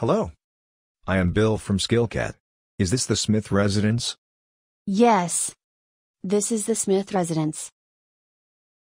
Hello. I am Bill from Skillcat. Is this the Smith residence? Yes. This is the Smith residence.